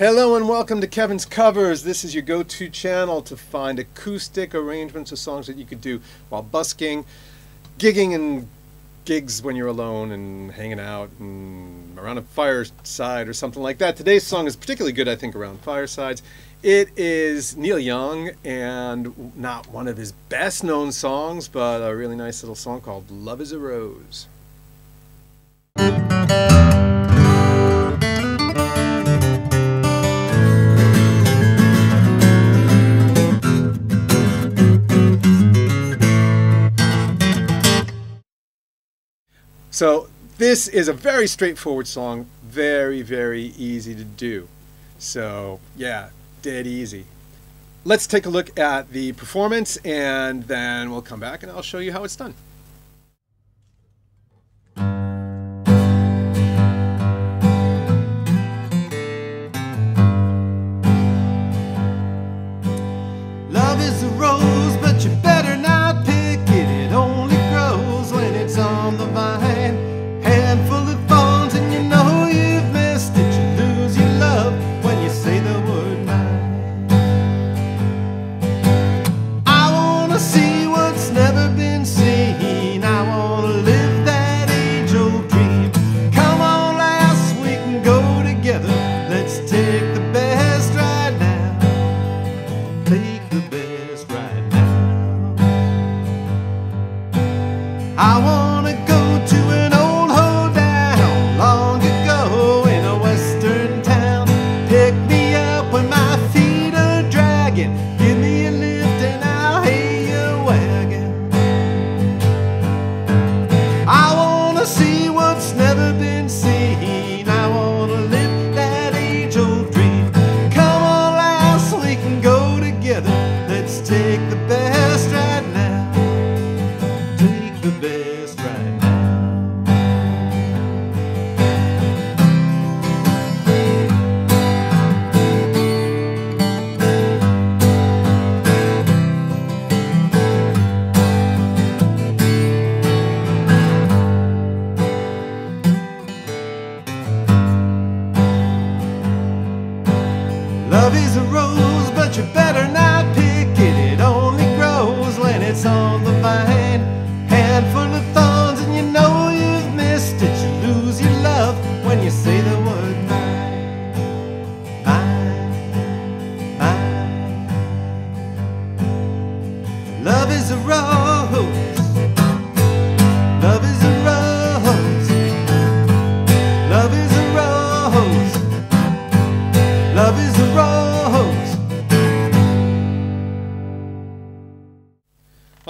Hello and welcome to Kevin's Kovers. This is your go to channel to find acoustic arrangements of songs that you could do while busking, gigging, and gigs when you're alone and hanging out and around a fireside or something like that. Today's song is particularly good, I think, around firesides. It is Neil Young and not one of his best known songs, but a really nice little song called Love is a Rose. So this is a very straightforward song, very, very easy to do. So yeah, dead easy. Let's take a look at the performance and then we'll come back and I'll show you how it's done.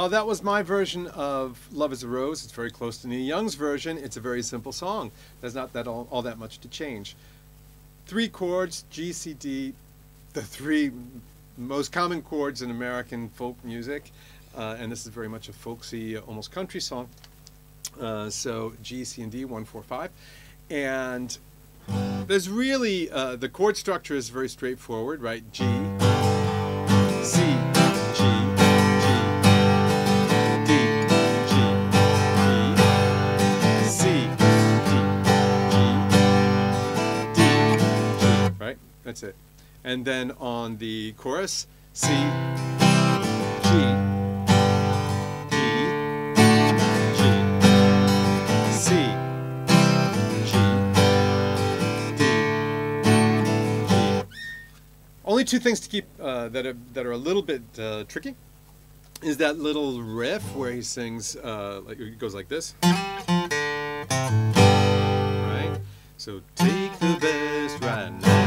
Well, that was my version of Love is a Rose. It's very close to Neil Young's version. It's a very simple song. There's not that all, all that much to change. Three chords, G, C, D, the three most common chords in American folk music. Uh, and this is very much a folksy, uh, almost country song. Uh, so G, C, and D, one, four, five. And there's really, uh, the chord structure is very straightforward, right? G, That's it. And then on the chorus, C, G, D, G, C, G, D, G. Only two things to keep uh, that are that are a little bit uh, tricky is that little riff where he sings uh, like it goes like this, right? So take the best right now.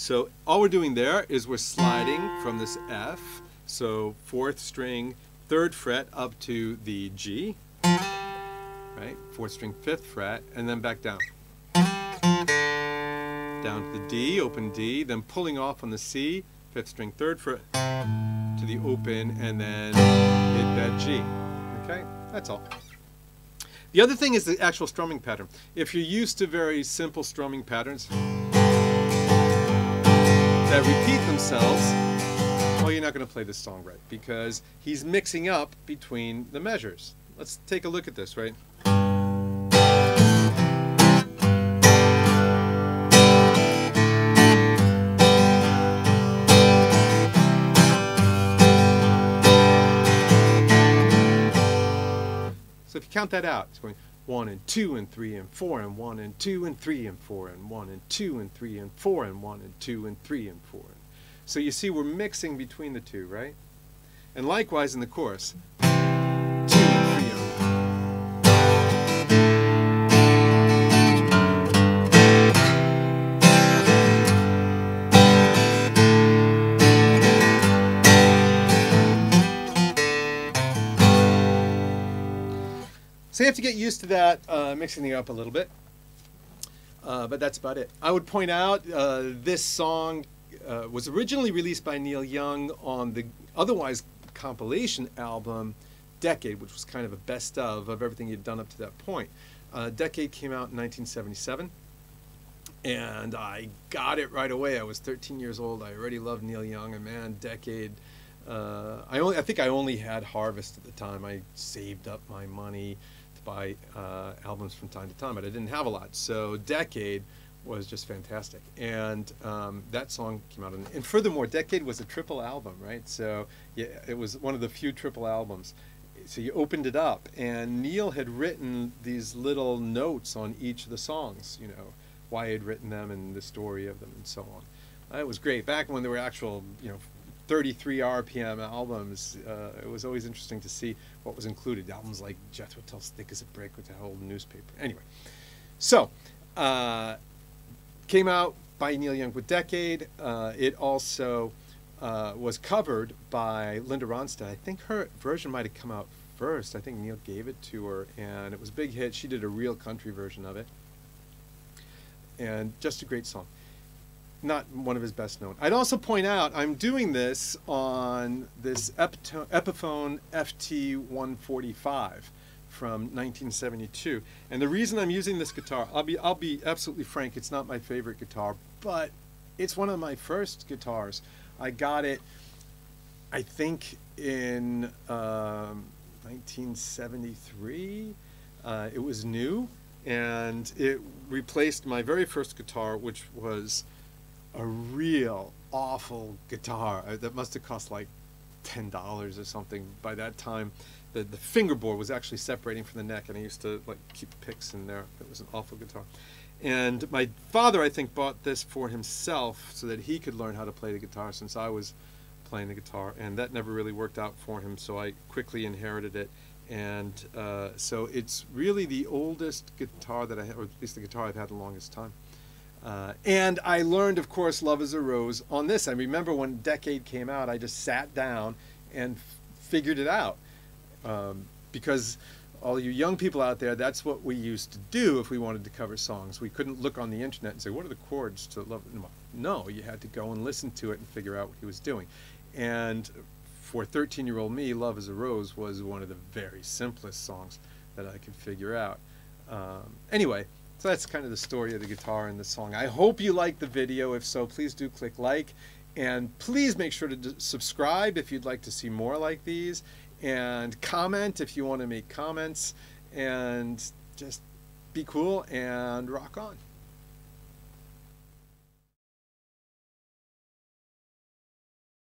So all we're doing there is we're sliding from this F, so fourth string, third fret up to the G, right? Fourth string, fifth fret, and then back down down to the D, open D, then pulling off on the C, fifth string, third fret to the open, and then hit that G. Okay, that's all. The other thing is the actual strumming pattern. If you're used to very simple strumming patterns that repeat themselves, well, you're not going to play this song right because he's mixing up between the measures. Let's take a look at this, right? So if you count that out, it's going one and two and three and four and one and two and three and four and one and two and three and four and one and two and three and four. So you see we're mixing between the two, right? And likewise in the chorus. So you have to get used to that, uh, mixing it up a little bit. Uh, but that's about it. I would point out uh, this song uh, was originally released by Neil Young on the otherwise compilation album Decade, which was kind of a best of of everything he'd done up to that point. Uh, Decade came out in 1977, and I got it right away. I was 13 years old. I already loved Neil Young, and man, Decade. Uh, I only, I think I only had Harvest at the time. I saved up my money buy uh, albums from time to time, but I didn't have a lot. So Decade was just fantastic, and um, that song came out. In, and furthermore, Decade was a triple album, right? So yeah, it was one of the few triple albums. So you opened it up, and Neil had written these little notes on each of the songs. You know why he had written them and the story of them, and so on. Uh, it was great back when there were actual, you know, 33 RPM albums. Uh, it was always interesting to see what was included. Albums like Jethro Tull's "Thick as a Brick" with the whole newspaper. Anyway, so uh, came out by Neil Young with Decade. Uh, it also uh, was covered by Linda Ronstadt. I think her version might have come out first. I think Neil gave it to her, and it was a big hit. She did a real country version of it, and just a great song. Not one of his best known. I'd also point out I'm doing this on this Epiphone FT145 from 1972. And the reason I'm using this guitar, I'll be I'll be absolutely frank, it's not my favorite guitar, but it's one of my first guitars. I got it, I think, in um, 1973. Uh, it was new, and it replaced my very first guitar, which was a real awful guitar uh, that must have cost like ten dollars or something by that time the, the fingerboard was actually separating from the neck, and I used to like keep picks in there. It was an awful guitar. And my father, I think, bought this for himself so that he could learn how to play the guitar since I was playing the guitar, and that never really worked out for him. So I quickly inherited it, and uh, so it's really the oldest guitar that I have, or at least the guitar I've had the longest time. Uh, and I learned, of course, Love is a Rose on this. I remember when Decade came out, I just sat down and figured it out um, because all you young people out there, that's what we used to do if we wanted to cover songs. We couldn't look on the internet and say, "What are the chords to love?" No, you had to go and listen to it and figure out what he was doing. And for 13-year-old me, "Love Is a Rose" was one of the very simplest songs that I could figure out. Um, anyway, so that's kind of the story of the guitar and the song. I hope you like the video. If so, please do click like. And please make sure to subscribe if you'd like to see more like these and comment if you want to make comments and just be cool and rock on.